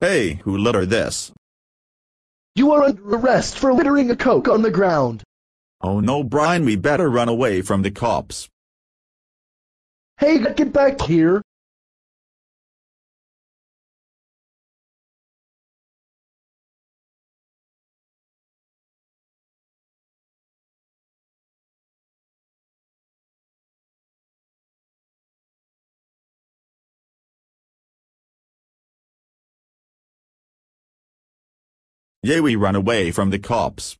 Hey, who littered this? You are under arrest for littering a Coke on the ground. Oh no, Brian, we better run away from the cops. Hey, get back here. Yay, we run away from the cops.